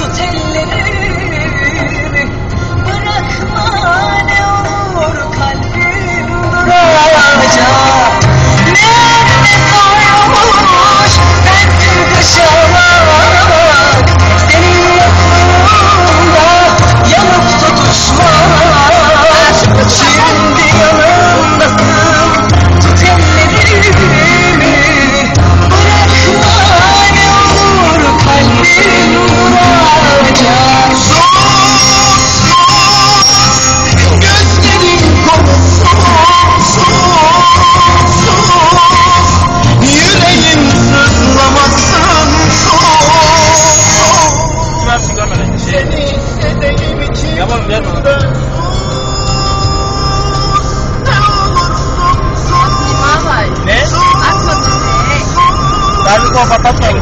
to tell Okay.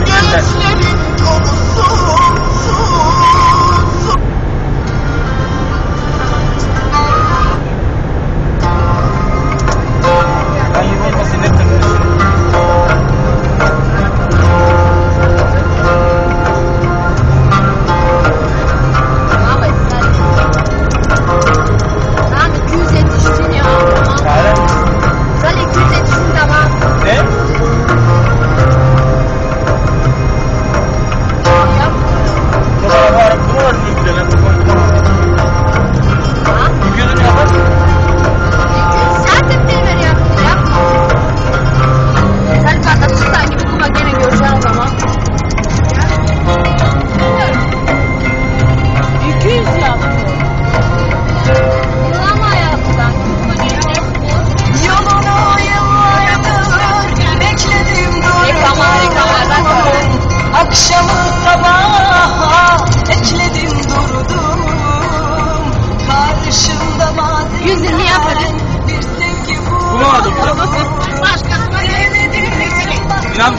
Não.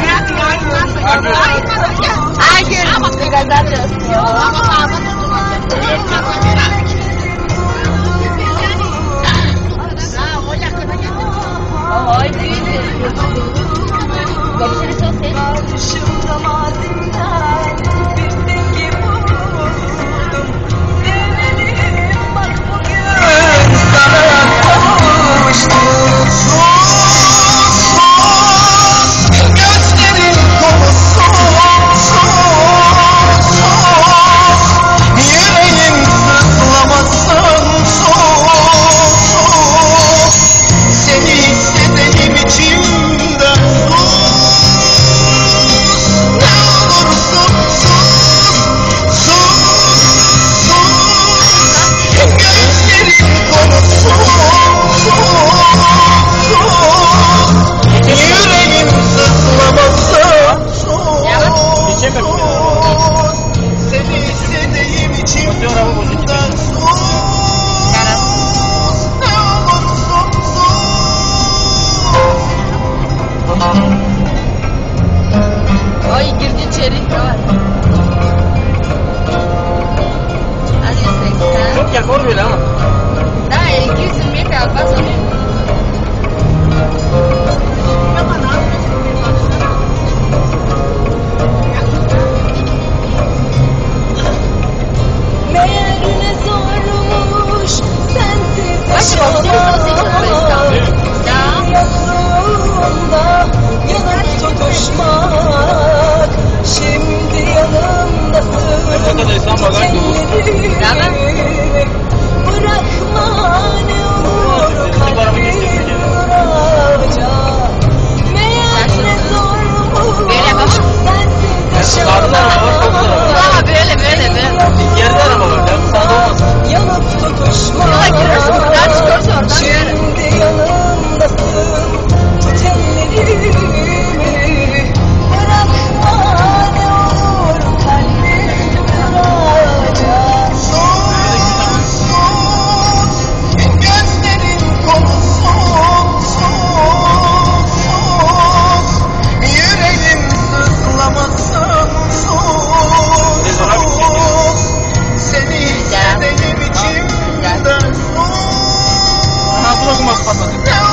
Ai, Jesus, graças a Deus. Eu amo a água do Olha, خدا نیستم واقعا درست نه cuando te veo.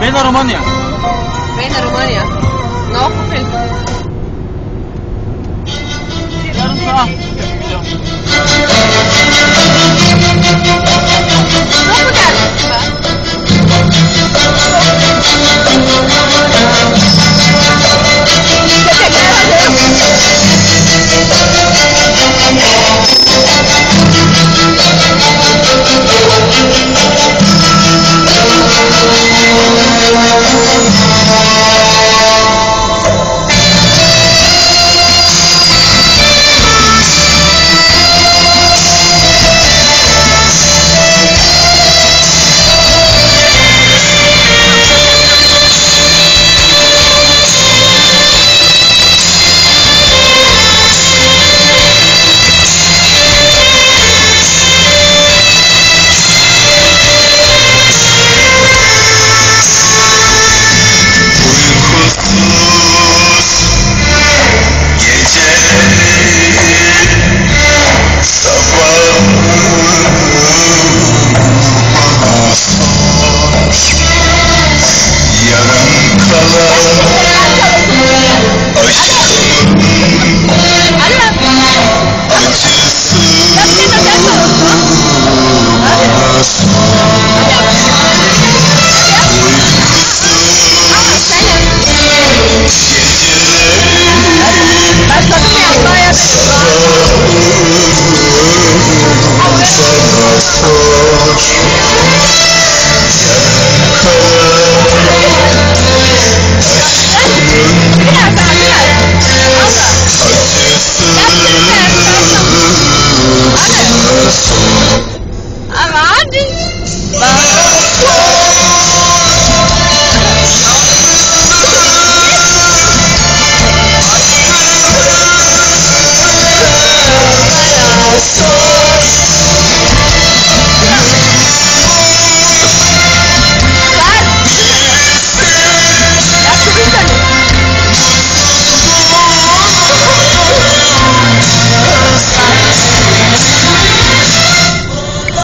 Bela România. Bela România. No, Não Nu Não să